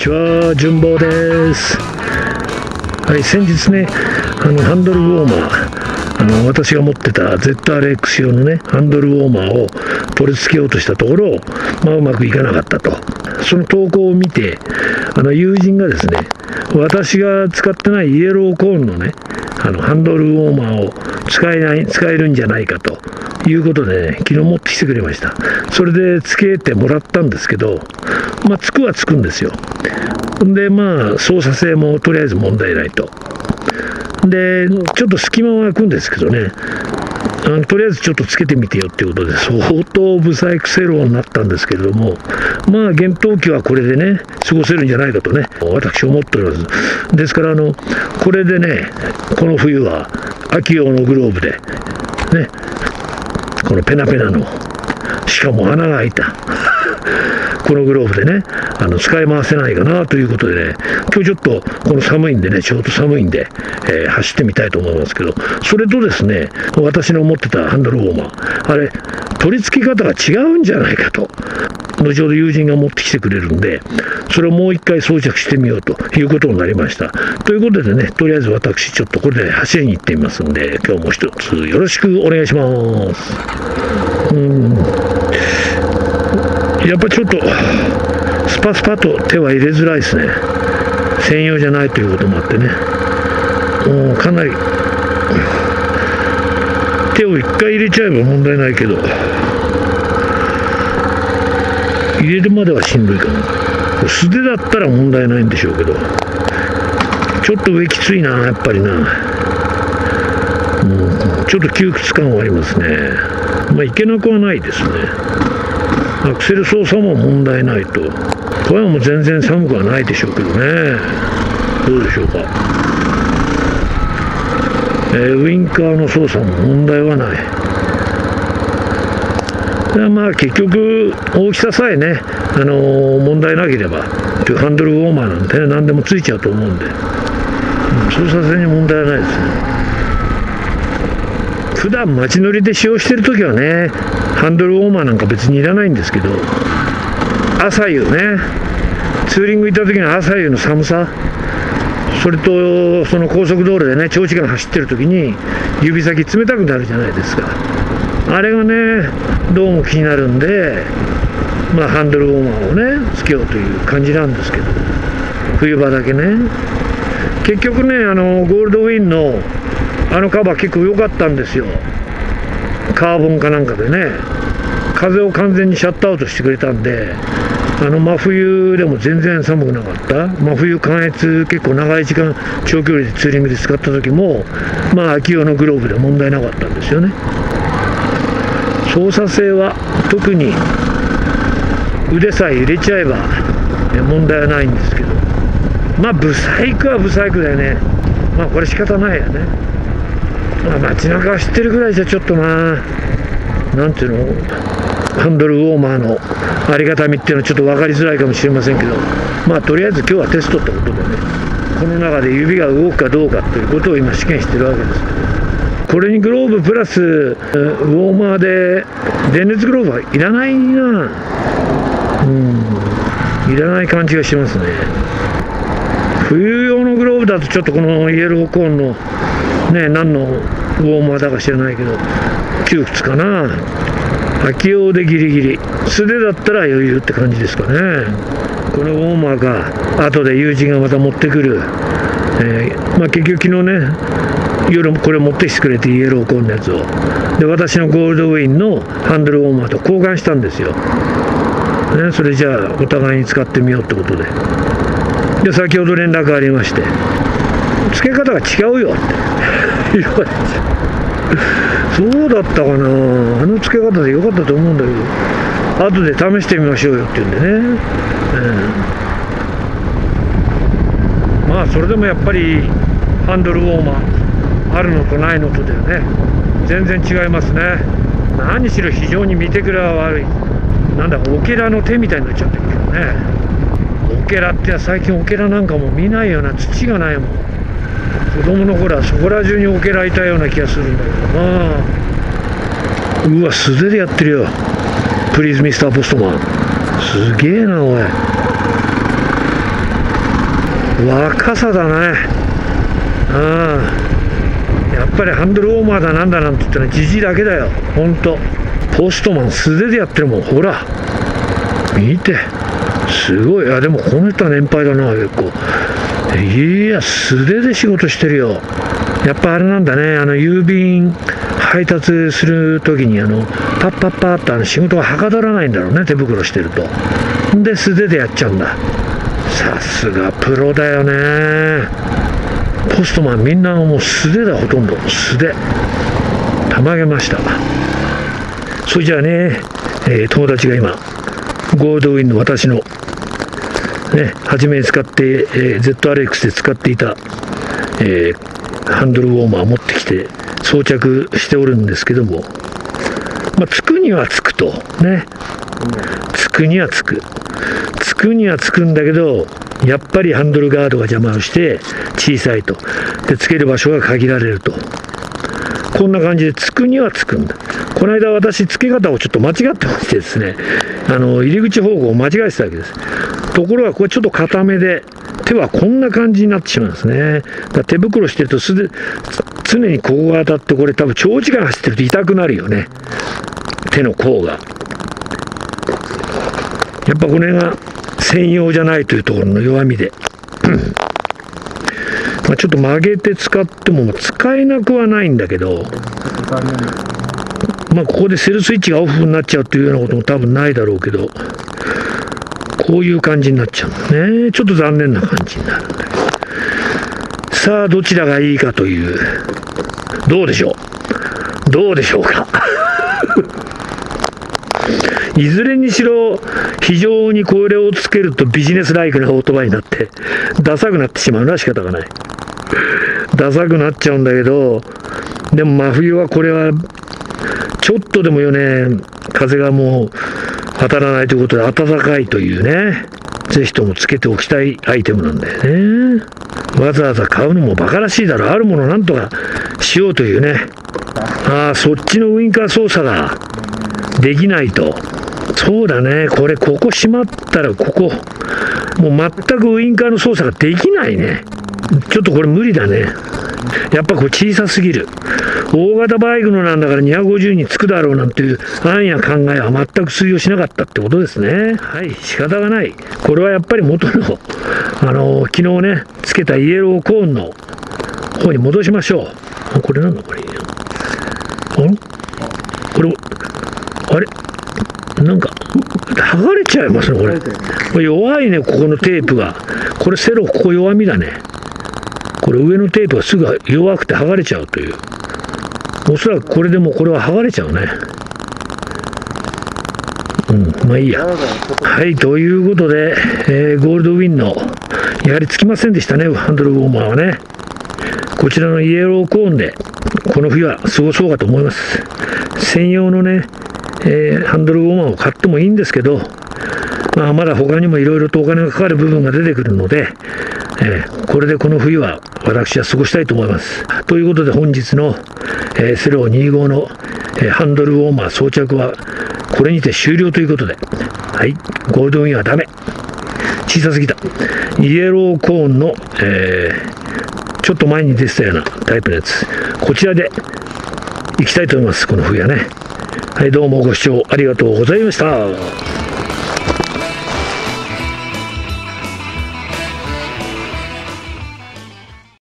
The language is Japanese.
ちは順坊です。はい先日ねあのハンドルウォーマーあの私が持ってた ZRX 用のねハンドルウォーマーを取り付けようとしたところ、まあ、うまくいかなかったと。その投稿を見てあの友人がですね私が使ってないイエローコーンのねあのハンドルウォーマーを使えない使えるんじゃないかということでね昨日持ってきてくれました。それでつけてもらったんですけどまあつくはつくんですよ。でまあ操作性もとりあえず問題ないと。でちょっと隙間は空くんですけどね。あのとりあえずちょっとつけてみてよっていうことで相当ブサイクセローになったんですけれどもまあ厳冬期はこれでね過ごせるんじゃないかとね私思っております。ですからあのこれでねこの冬は秋用のグローブでねこのペナペナの。しかも穴が開いた。このグローブでねあの使い回せないかなということでね。今日ちょっとこの寒いんでねちょうど寒いんで、えー、走ってみたいと思いますけど。それとですね私の持ってたハンドルウォーマー。あれ取り付け方が違うんじゃないかと。後ほど友人が持ってきてくれるんでそれをもう一回装着してみようということになりました。ということでねとりあえず私ちょっとこれで走りに行ってみますんで今日も一つよろしくお願いします。うん。やっぱちょっとスパスパと手は入れづらいですね。専用じゃないということもあってね。もうかなり手を一回入れちゃえば問題ないけど。入れるまではしんどいかな素手だったら問題ないんでしょうけどちょっと上きついなやっぱりな。もうちょっと窮屈感はありますね。まあいけなくはないですね。アクセル操作も問題ないと。これはもう全然寒くはないでしょうけどね。どうでしょうか、えー、ウインカーの操作も問題はない。まあ結局大きささえね、あの、問題なければハンドルウォーマーなんてね何でもついちゃうと思うんで。操作性に問題はないですね。普段街乗りで使用してる時はねハンドルウォーマーなんか別にいらないんですけど朝夕ねツーリング行った時の朝夕の寒さそれとその高速道路でね長時間走ってる時に指先冷たくなるじゃないですか。あれがねどうも気になるんでまあハンドルウォーマーをねつけようという感じなんですけど冬場だけね。結局ねあのゴールドウィンのあのカバー結構良かったんですよ。カーボンかなんかでね。風を完全にシャットアウトしてくれたんであの真冬でも全然寒くなかった。真冬関越結構長い時間長距離でツーリングで使った時もまあ秋用のグローブで問題なかったんですよね。操作性は特に腕さえ入れちゃえば問題はないんですけど。まあブサイクはブサイクだよね。まあこれ仕方ないよね。まあ街中走ってるぐらいじゃちょっとな。なんていうの？ハンドルウォーマーのありがたみっていうのはちょっと分かりづらいかもしれませんけど。まあとりあえず今日はテストってことでね。この中で指が動くかどうかということを今試験してるわけですけど。これにグローブプラスウォーマーで電熱グローブはいらないな。うん。いらない感じがしますね。冬用のグローブだとちょっとこのイエローコーンのね何のウォーマーだか知らないけど窮屈かな。秋用でギリギリ。素手だったら余裕って感じですかね。このウォーマーが後で友人がまた持ってくる、えー、まあ、結局昨日ね夜これ持ってきてくれてイエローコーンのやつを。で私のゴールドウィンのハンドルウォーマーと交換したんですよ、ね、それじゃあお互いに使ってみようってことで。で先ほど連絡ありまして付け方が違うよって。言われて。そうだったかな。あの付け方でよかったと思うんだけど。後で試してみましょうよって言うんでね、うん、まあそれでもやっぱりハンドルウォーマーあるのとないのとではね。全然違いますね。何しろ非常に見てくれは悪い。なんだかオケラの手みたいになっちゃってるけどね。オケラって最近オケラなんかも見ないような土がないもん。子供の頃はそこら中にオケラいたような気がするんだけどな。うわ素手でやってるよ。プリーズミスターポストマンすげえなおい。若さだね。うん。やっぱりハンドルウォーマーだなんだなんて言ったらじじいだけだよ。ほんとポストマン素手でやってるもん。ほら。見て。すごい。あでもこの人は年配だな結構。いや素手で仕事してるよ。やっぱあれなんだね。あの郵便配達する時にあのパッパッパッとあの仕事がはかどらないんだろうね。手袋してると。で素手でやっちゃうんだ。さすがプロだよね。ポストマンみんなもう素手だほとんど。素手。たまげました。それじゃあね、えー、友達が今ゴールドウィンの私のね初めに使って、えー、ZRX で使っていた、えー、ハンドルウォーマー持ってきて装着しておるんですけども、まあ、つくにはつくとね。つくにはつく。つくにはつくんだけどやっぱりハンドルガードが邪魔をして小さいと。でつける場所が限られると。こんな感じでつくにはつくんだ。この間私つけ方をちょっと間違ってましてですねあの入り口方向を間違えてたわけです。ところがこれちょっと固めで手はこんな感じになってしまうんですね。だ手袋してるとすで常にここが当たってこれ多分長時間走ってると痛くなるよね。手の甲が。やっぱこれが専用じゃないというところの弱みで。まあちょっと曲げて使っても使えなくはないんだけど。まあここでセルスイッチがオフになっちゃうというようなことも多分ないだろうけど。こういう感じになっちゃうんだね。ちょっと残念な感じになる。んだけどさあどちらがいいかという。どうでしょう。どうでしょうか。いずれにしろ非常にこれをつけるとビジネスライクなオートバイになってダサくなってしまうのは仕方がない。ダサくなっちゃうんだけどでも真冬はこれはちょっとでもよね風がもう当たらないということで暖かいというねぜひともつけておきたいアイテムなんだよね。わざわざ買うのもバカらしいだろあるものなんとかしようというね。ああそっちのウインカー操作ができないと。そうだね。これここ閉まったらここもう全くウインカーの操作ができないね。ちょっとこれ無理だね。やっぱこれ小さすぎる。大型バイクのなんだから250につくだろうなんていう案や考えは全く通用しなかったってことですね。はい仕方がない。これはやっぱり元のあの昨日ねつけたイエローコーンの方に戻しましょう。これなんだこれ。あれこれ？あれ？なんか剥がれちゃいますねこれこれ。弱いねここのテープが。これセロここ弱みだね。これ上のテープがすぐ弱くて剥がれちゃうという。おそらくこれでもこれは剥がれちゃうね。うんまあいいや。はいということで、えー、ゴールドウィンのやはりつきませんでしたねハンドルウォーマーはね。こちらのイエローコーンでこの冬は過ごそうかと思います。専用のね、えー、ハンドルウォーマーを買ってもいいんですけどまあ、まだ他にもいろいろとお金がかかる部分が出てくるので、えー、これでこの冬は私は過ごしたいと思います。ということで本日の、えー、セロー25の、えー、ハンドルウォーマー装着はこれにて終了ということで、はい、ゴールドウィンはダメ。小さすぎた。イエローコーンの、えー、ちょっと前に出てたようなタイプのやつ。こちらで行きたいと思います。この冬はね。はい、どうもご視聴ありがとうございました。